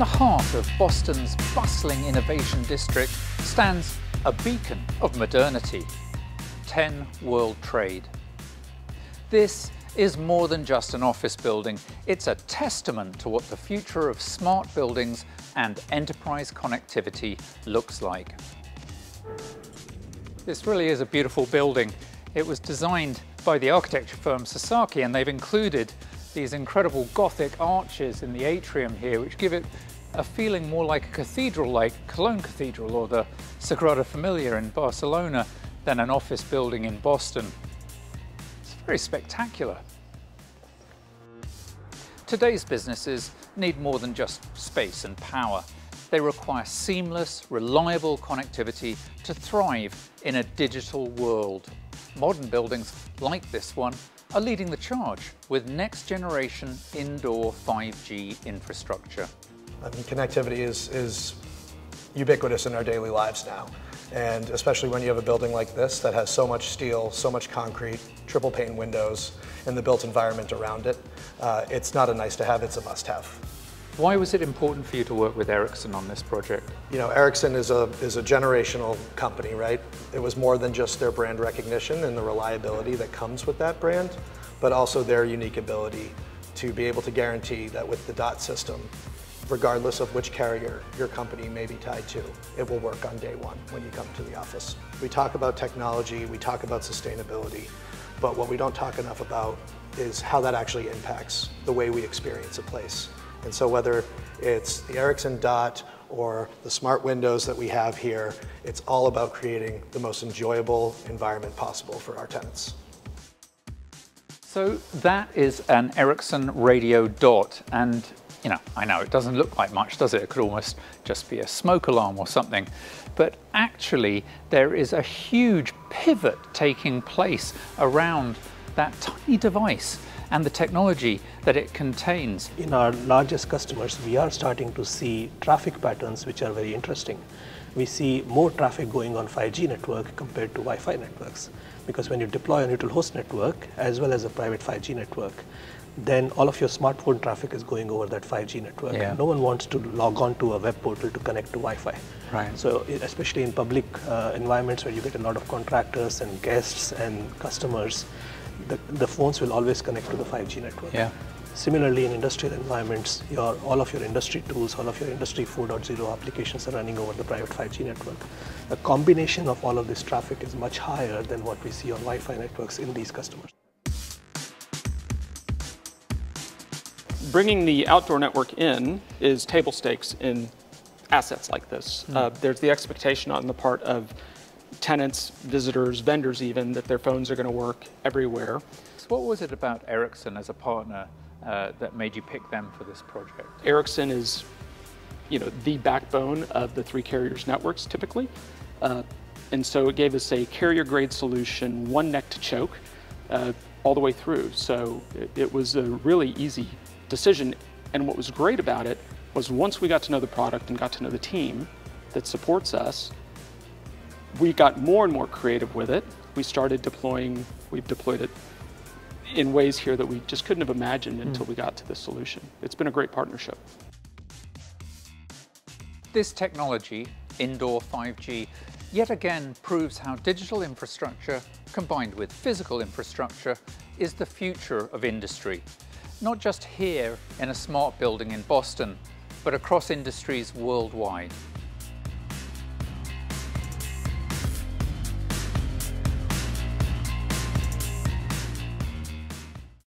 the heart of Boston's bustling innovation district stands a beacon of modernity, 10 World Trade. This is more than just an office building. It's a testament to what the future of smart buildings and enterprise connectivity looks like. This really is a beautiful building. It was designed by the architecture firm Sasaki and they've included these incredible Gothic arches in the atrium here which give it a feeling more like a cathedral like Cologne Cathedral or the Sagrada Familia in Barcelona than an office building in Boston. It's very spectacular. Today's businesses need more than just space and power. They require seamless, reliable connectivity to thrive in a digital world. Modern buildings like this one are leading the charge with next generation indoor 5G infrastructure. I mean, connectivity is, is ubiquitous in our daily lives now. And especially when you have a building like this that has so much steel, so much concrete, triple pane windows, and the built environment around it, uh, it's not a nice to have, it's a must have. Why was it important for you to work with Ericsson on this project? You know, Ericsson is a, is a generational company, right? It was more than just their brand recognition and the reliability that comes with that brand, but also their unique ability to be able to guarantee that with the DOT system, regardless of which carrier your company may be tied to. It will work on day one when you come to the office. We talk about technology, we talk about sustainability, but what we don't talk enough about is how that actually impacts the way we experience a place. And so whether it's the Ericsson Dot or the smart windows that we have here, it's all about creating the most enjoyable environment possible for our tenants. So that is an Ericsson Radio Dot and you know, I know it doesn't look like much, does it? It could almost just be a smoke alarm or something. But actually, there is a huge pivot taking place around that tiny device and the technology that it contains. In our largest customers, we are starting to see traffic patterns which are very interesting. We see more traffic going on 5G network compared to Wi-Fi networks. Because when you deploy a neutral host network as well as a private 5G network, then all of your smartphone traffic is going over that 5G network. Yeah. No one wants to log on to a web portal to connect to Wi-Fi. Right. So especially in public uh, environments where you get a lot of contractors and guests and customers, the, the phones will always connect to the 5G network. Yeah. Similarly, in industrial environments, your, all of your industry tools, all of your industry 4.0 applications are running over the private 5G network. The combination of all of this traffic is much higher than what we see on Wi-Fi networks in these customers. bringing the outdoor network in is table stakes in assets like this. Mm. Uh, there's the expectation on the part of tenants, visitors, vendors even, that their phones are going to work everywhere. So what was it about Ericsson as a partner uh, that made you pick them for this project? Ericsson is, you know, the backbone of the three carriers networks typically. Uh, and so it gave us a carrier grade solution, one neck to choke, uh, all the way through. So it, it was a really easy decision. And what was great about it was once we got to know the product and got to know the team that supports us, we got more and more creative with it. We started deploying, we've deployed it in ways here that we just couldn't have imagined hmm. until we got to this solution. It's been a great partnership. This technology, indoor 5G, yet again proves how digital infrastructure combined with physical infrastructure is the future of industry not just here in a smart building in Boston, but across industries worldwide.